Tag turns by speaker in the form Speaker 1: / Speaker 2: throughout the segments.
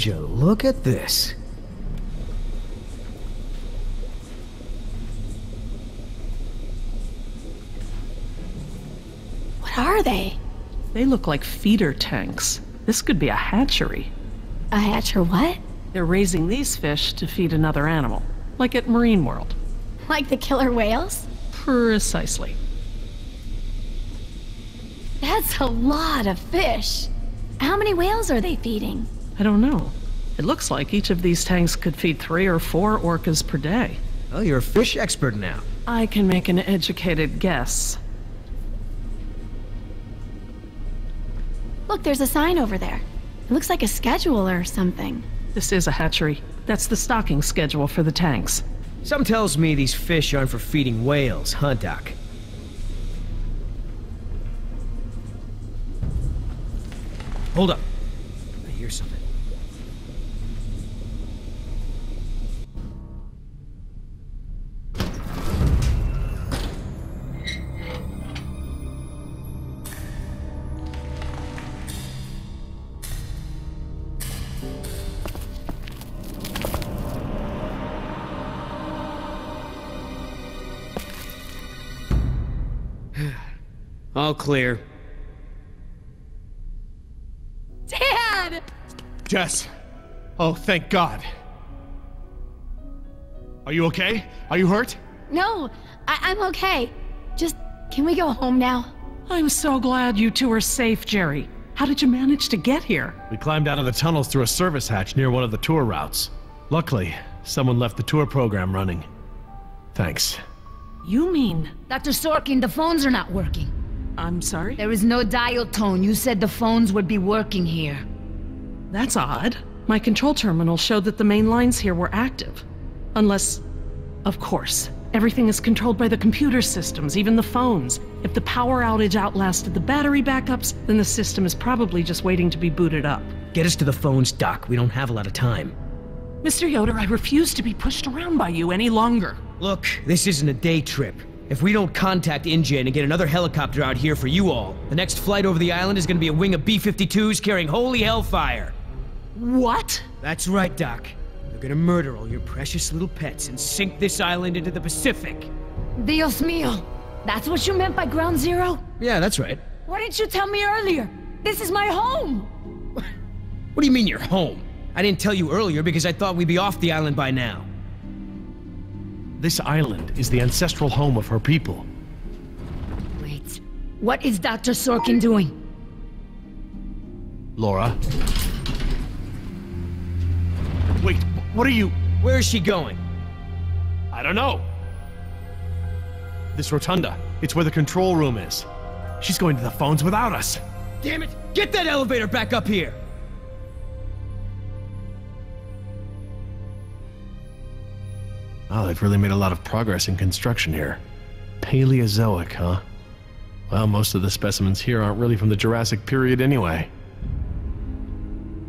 Speaker 1: would you look at this?
Speaker 2: What are they?
Speaker 3: They look like feeder tanks. This could be a hatchery.
Speaker 2: A hatcher what?
Speaker 3: They're raising these fish to feed another animal, like at Marine World.
Speaker 2: Like the killer whales?
Speaker 3: Precisely.
Speaker 2: That's a lot of fish. How many whales are they feeding?
Speaker 3: I don't know. It looks like each of these tanks could feed three or four orcas per day.
Speaker 1: Oh, you're a fish expert now.
Speaker 3: I can make an educated guess.
Speaker 2: Look, there's a sign over there. It looks like a schedule or something.
Speaker 3: This is a hatchery. That's the stocking schedule for the tanks.
Speaker 1: Some tells me these fish aren't for feeding whales, huh, Doc? Hold up. I hear something. All clear.
Speaker 2: Dad!
Speaker 4: Jess! Oh, thank God. Are you okay? Are you hurt?
Speaker 2: No, I- I'm okay. Just, can we go home now?
Speaker 3: I'm so glad you two are safe, Jerry. How did you manage to get here?
Speaker 4: We climbed out of the tunnels through a service hatch near one of the tour routes. Luckily, someone left the tour program running. Thanks.
Speaker 3: You mean.
Speaker 5: Dr. Sorkin, the phones are not working.
Speaker 3: I'm sorry?
Speaker 5: There is no dial tone. You said the phones would be working here.
Speaker 3: That's odd. My control terminal showed that the main lines here were active. Unless. Of course. Everything is controlled by the computer systems, even the phones. If the power outage outlasted the battery backups, then the system is probably just waiting to be booted up.
Speaker 1: Get us to the phones, Doc. We don't have a lot of time.
Speaker 3: Mr. Yoder, I refuse to be pushed around by you any longer.
Speaker 1: Look, this isn't a day trip. If we don't contact InGen and get another helicopter out here for you all, the next flight over the island is gonna be a wing of B-52s carrying holy hellfire.
Speaker 3: What?
Speaker 1: That's right, Doc. They're gonna murder all your precious little pets and sink this island into the Pacific.
Speaker 5: Dios mío! That's what you meant by ground zero?
Speaker 1: Yeah, that's right.
Speaker 5: Why didn't you tell me earlier? This is my home!
Speaker 1: What do you mean your home? I didn't tell you earlier because I thought we'd be off the island by now.
Speaker 4: This island is the ancestral home of her people.
Speaker 5: Wait. What is Dr. Sorkin doing?
Speaker 4: Laura? Wait, what are you...
Speaker 1: Where is she going?
Speaker 4: I don't know. This rotunda. It's where the control room is. She's going to the phones without us.
Speaker 1: Damn it! Get that elevator back up here!
Speaker 4: Oh, they've really made a lot of progress in construction here. Paleozoic, huh? Well, most of the specimens here aren't really from the Jurassic period anyway.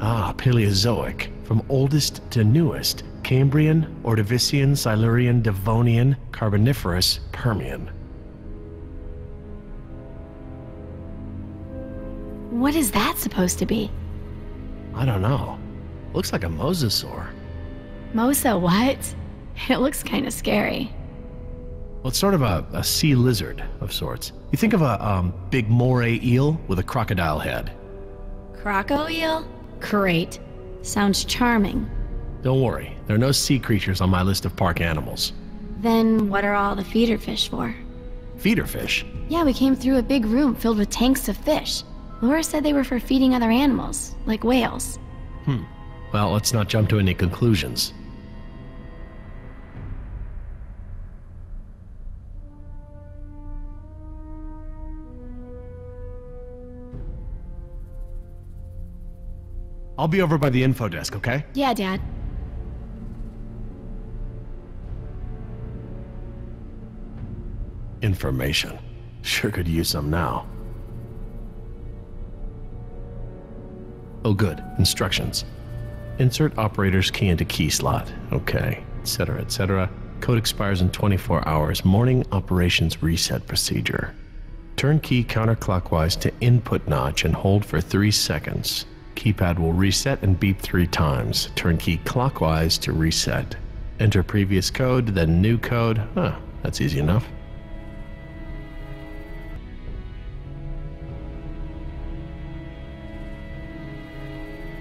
Speaker 4: Ah, Paleozoic. From oldest to newest. Cambrian, Ordovician, Silurian, Devonian, Carboniferous, Permian.
Speaker 2: What is that supposed to be?
Speaker 4: I don't know. Looks like a mosasaur.
Speaker 2: Mosa what? It looks kind of scary.
Speaker 4: Well, it's sort of a, a sea lizard of sorts. You think of a um, big moray eel with a crocodile head.
Speaker 2: Croco eel? Great. Sounds charming.
Speaker 4: Don't worry, there are no sea creatures on my list of park animals.
Speaker 2: Then what are all the feeder fish for?
Speaker 4: Feeder fish?
Speaker 2: Yeah, we came through a big room filled with tanks of fish. Laura said they were for feeding other animals, like whales. Hmm.
Speaker 4: Well, let's not jump to any conclusions. I'll be over by the info desk, okay?
Speaker 2: Yeah, Dad.
Speaker 4: Information. Sure could use some now. Oh, good. Instructions. Insert operator's key into key slot. Okay, etc., etc. Code expires in 24 hours. Morning operations reset procedure. Turn key counterclockwise to input notch and hold for 3 seconds. Keypad will reset and beep three times. Turn key clockwise to reset. Enter previous code, then new code. Huh, that's easy enough.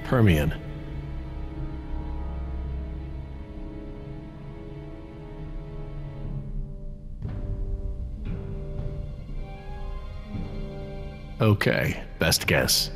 Speaker 4: Permian. Okay, best guess.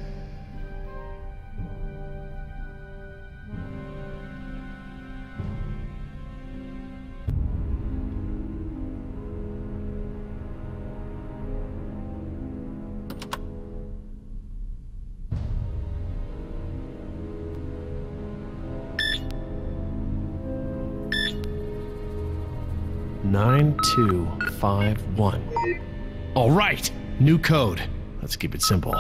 Speaker 4: Nine two five one. All right, new code. Let's keep it simple.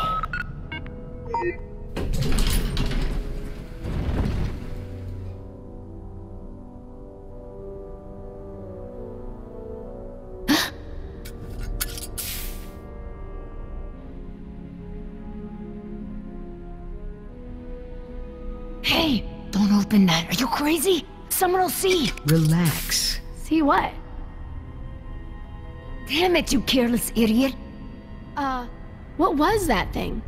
Speaker 5: Hey, don't open that. Are you crazy? Someone will see.
Speaker 1: Relax.
Speaker 2: See what?
Speaker 5: Damn it, you careless idiot.
Speaker 2: Uh, what was that thing?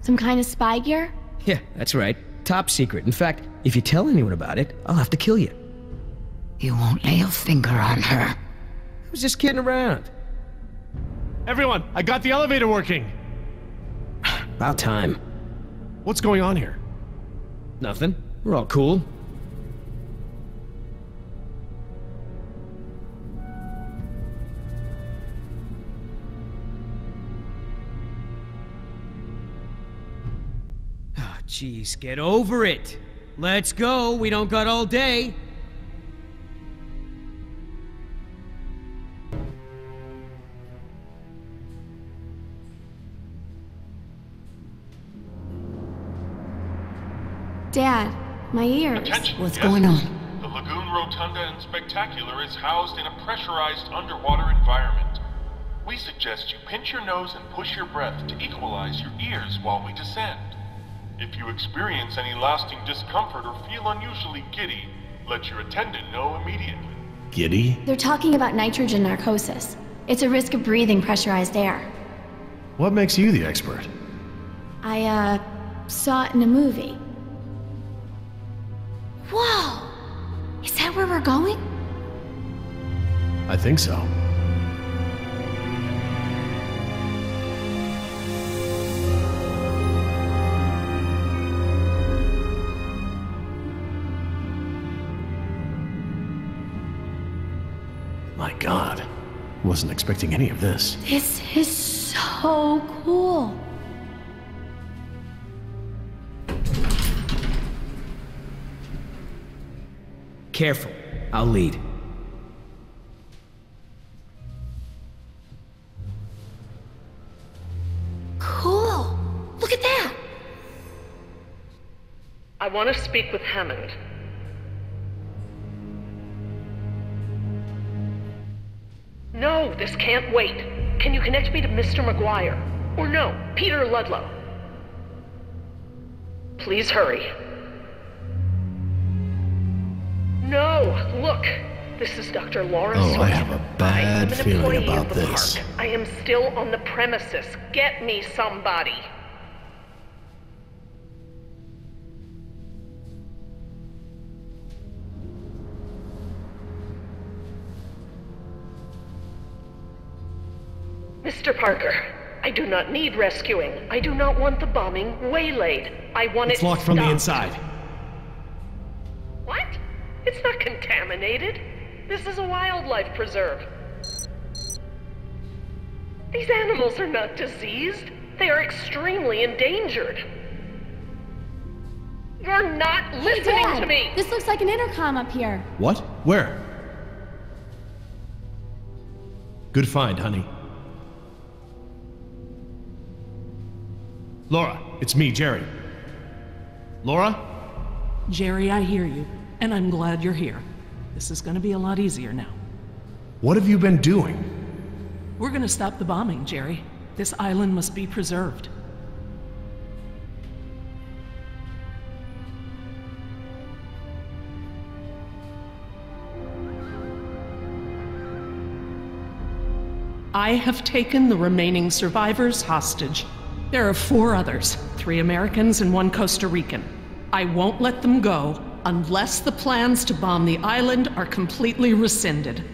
Speaker 2: Some kind of spy gear?
Speaker 1: Yeah, that's right. Top secret. In fact, if you tell anyone about it, I'll have to kill you.
Speaker 5: You won't lay a finger on her.
Speaker 1: I was just kidding around.
Speaker 4: Everyone, I got the elevator working.
Speaker 1: About time.
Speaker 4: What's going on here?
Speaker 1: Nothing. We're all cool. Jeez, get over it. Let's go. We don't got all day.
Speaker 2: Dad, my ears.
Speaker 6: Attention.
Speaker 5: What's
Speaker 6: yes.
Speaker 5: going on?
Speaker 6: The Lagoon Rotunda and Spectacular is housed in a pressurized underwater environment. We suggest you pinch your nose and push your breath to equalize your ears while we descend. If you experience any lasting discomfort or feel unusually giddy, let your attendant know immediately.
Speaker 4: Giddy?
Speaker 2: They're talking about nitrogen narcosis. It's a risk of breathing pressurized air.
Speaker 4: What makes you the expert?
Speaker 2: I, uh, saw it in a movie. Whoa! Is that where we're going?
Speaker 4: I think so. Wasn't expecting any of this.
Speaker 2: This is so cool.
Speaker 1: Careful. I'll lead.
Speaker 2: Cool. Look at that.
Speaker 3: I want to speak with Hammond. No, this can't wait. Can you connect me to Mr. McGuire? Or no, Peter Ludlow? Please hurry. No, look. This is Dr. Laura
Speaker 4: Oh, I have a bad feeling about this.
Speaker 3: Park. I am still on the premises. Get me somebody. Parker, I do not need rescuing. I do not want the bombing waylaid. I want
Speaker 1: It's
Speaker 3: it
Speaker 1: locked from the inside.
Speaker 3: What? It's not contaminated. This is a wildlife preserve. These animals are not diseased. They are extremely endangered. You're not
Speaker 2: Hey,
Speaker 3: listening
Speaker 2: Dad,
Speaker 3: to me.
Speaker 2: This looks like an intercom up here.
Speaker 4: What? Where? Good find, honey. Laura, it's me, Jerry. Laura?
Speaker 3: Jerry, I hear you, and I'm glad you're here. This is gonna be a lot easier now.
Speaker 4: What have you been doing?
Speaker 3: We're gonna stop the bombing, Jerry. This island must be preserved. I have taken the remaining survivors hostage. There are four others three Americans and one Costa Rican. I won't let them go unless the plans to bomb the island are completely rescinded.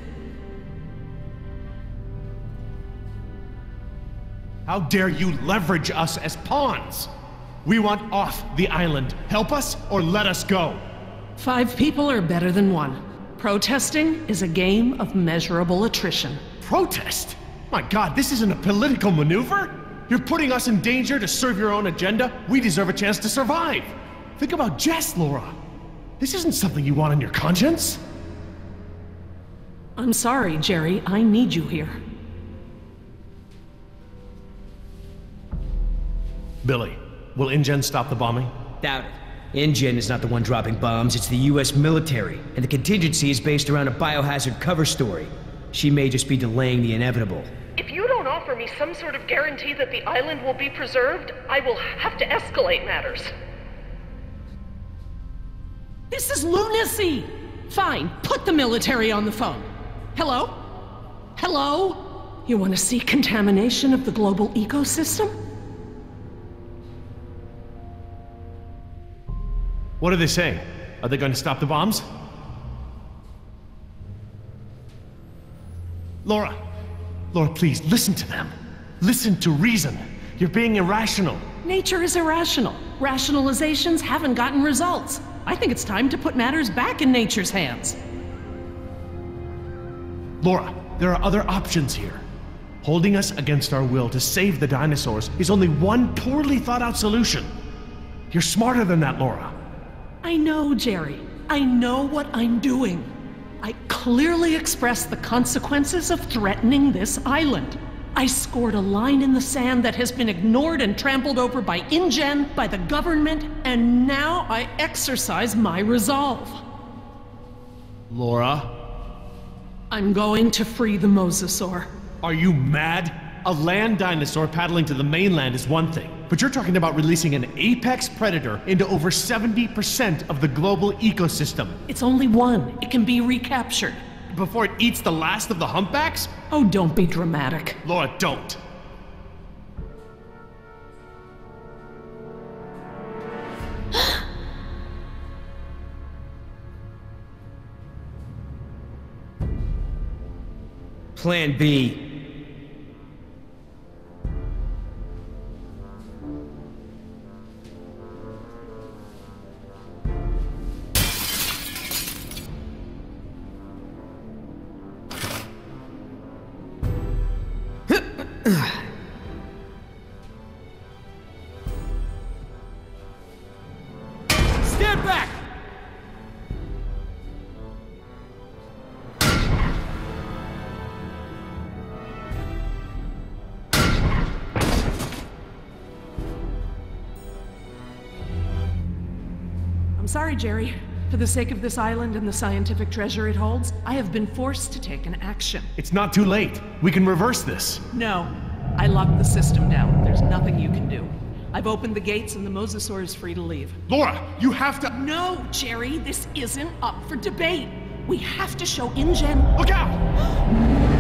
Speaker 4: How dare you leverage us as pawns? We want off the island. Help us or let us go.
Speaker 3: Five people are better than one. Protesting is a game of measurable attrition.
Speaker 4: Protest? My god, this isn't a political maneuver? You're putting us in danger to serve your own agenda? We deserve a chance to survive. Think about Jess, Laura. This isn't something you want on your conscience.
Speaker 3: I'm sorry, Jerry. I need you here.
Speaker 4: Billy, will InGen stop the bombing?
Speaker 1: Doubt it. InGen is not the one dropping bombs, it's the US military, and the contingency is based around a biohazard cover story. She may just be delaying the inevitable.
Speaker 3: If offer me some sort of guarantee that the island will be preserved, I will have to escalate matters. This is lunacy! Fine, put the military on the phone. Hello? Hello? You want to see contamination of the global ecosystem?
Speaker 4: What are they saying? Are they going to stop the bombs? Laura, Laura, please listen to them. Listen to reason. You're being irrational.
Speaker 3: Nature is irrational. Rationalizations haven't gotten results. I think it's time to put matters back in nature's hands.
Speaker 4: Laura, there are other options here. Holding us against our will to save the dinosaurs is only one poorly thought out solution. You're smarter than that, Laura.
Speaker 3: I know, Jerry. I know what I'm doing. I clearly expressed the consequences of threatening this island. I scored a line in the sand that has been ignored and trampled over by InGen, by the government, and now I exercise my resolve.
Speaker 4: Laura,
Speaker 3: I'm going to free the Mosasaur.
Speaker 4: are you mad? A land dinosaur paddling to the mainland is one thing, but you're talking about releasing an apex predator into over 70% of the global ecosystem
Speaker 3: It's only one. It can be recaptured.
Speaker 4: before it eats the last of the humpbacks?
Speaker 3: Oh, don't be dramatic.
Speaker 4: Laura, don't.
Speaker 1: Plan B.
Speaker 3: I'm sorry, Jerry. For the sake of this island and the scientific treasure it holds, I have been forced to take an action.
Speaker 4: It's not too late. We can reverse this.
Speaker 3: No, I locked the system down. There's nothing you can do. I've opened the gates and the Mosasaur is free to leave.
Speaker 4: Laura, you have to.
Speaker 3: No, Jerry, this isn't up for debate. We have to show InGen.
Speaker 4: Look out!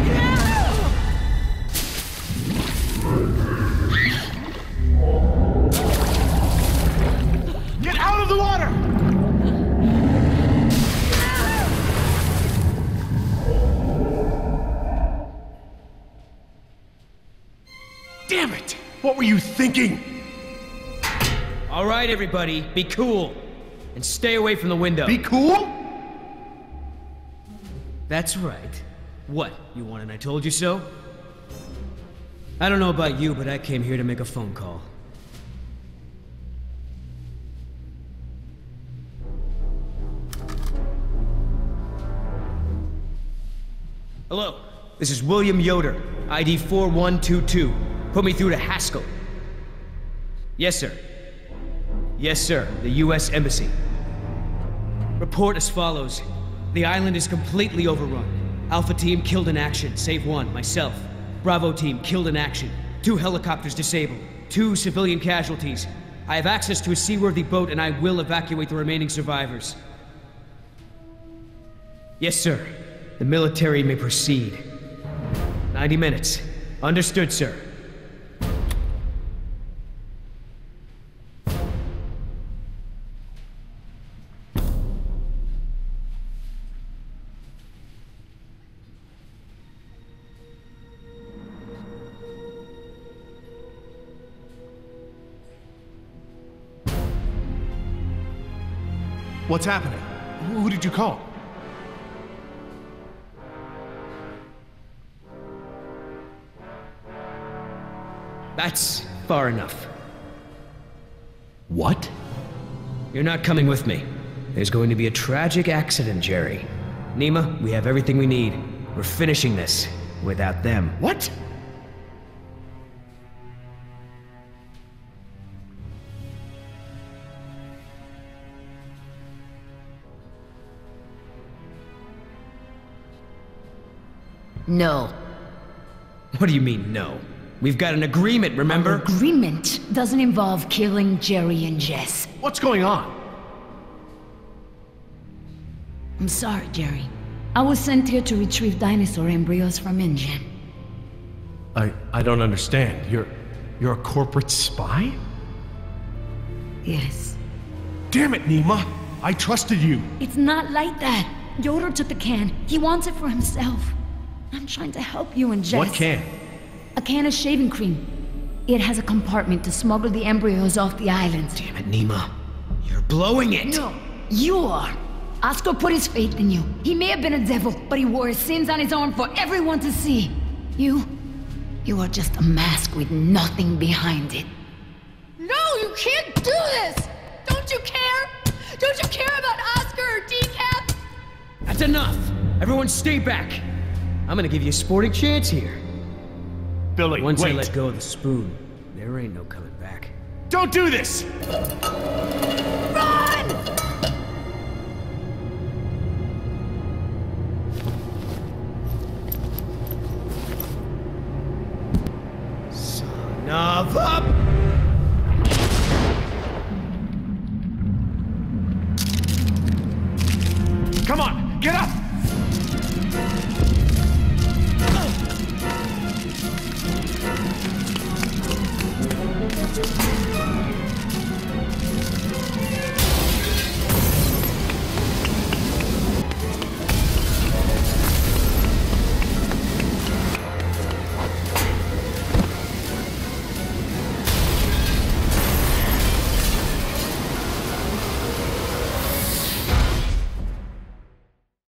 Speaker 4: What were you thinking?
Speaker 1: All right, everybody, be cool. And stay away from the window.
Speaker 4: Be cool?
Speaker 1: That's right. What, you want and I told you so? I don't know about you, but I came here to make a phone call. Hello, this is William Yoder, ID 4122. Put me through to Haskell. Yes, sir. Yes, sir, the U.S. Embassy. Report as follows. The island is completely overrun. Alpha team killed in action, save one, myself. Bravo team killed in action. Two helicopters disabled. Two civilian casualties. I have access to a seaworthy boat and I will evacuate the remaining survivors. Yes, sir. The military may proceed. 90 minutes. Understood, sir.
Speaker 4: What's happening? Who who did you call?
Speaker 1: That's far enough.
Speaker 7: What?
Speaker 1: You're not coming with me. There's going to be a tragic accident, Jerry. Nima, we have everything we need. We're finishing this without them.
Speaker 4: What?
Speaker 5: No.
Speaker 1: What do you mean, no? We've got an agreement, remember?
Speaker 5: Agreement doesn't involve killing Jerry and Jess.
Speaker 4: What's going on?
Speaker 5: I'm sorry, Jerry. I was sent here to retrieve dinosaur embryos from InGen.
Speaker 4: I I don't understand. You're you're a corporate spy?
Speaker 5: Yes.
Speaker 4: Damn it, Nima! I trusted you.
Speaker 5: It's not like that. Yoder took the can. He wants it for himself. I'm trying to help you and Jess.
Speaker 4: What can?
Speaker 5: A can of shaving cream. It has a compartment to smuggle the embryos off the island.
Speaker 1: Damn it, Nima. You're blowing it!
Speaker 5: No, you are. Oscar put his faith in you. He may have been a devil, but he wore his sins on his arm for everyone to see. You, you are just a mask with nothing behind it.
Speaker 2: No, you can't do this! Don't you care? Don't you care about Oscar or Decaf?
Speaker 1: That's enough! Everyone stay back! I'm gonna give you a sporting chance here.
Speaker 4: Billy,
Speaker 1: Once
Speaker 4: wait.
Speaker 1: I let go of the spoon, there ain't no coming back.
Speaker 4: Don't do this! Run!
Speaker 1: Son of a... Come on, get up!